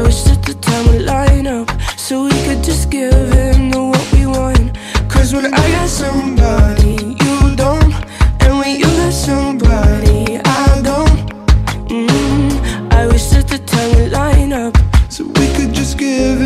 I wish that the time would line up So we could just give in to what we want Cause when I got somebody you don't And when you got somebody I don't mm -hmm. I wish that the time would line up So we could just give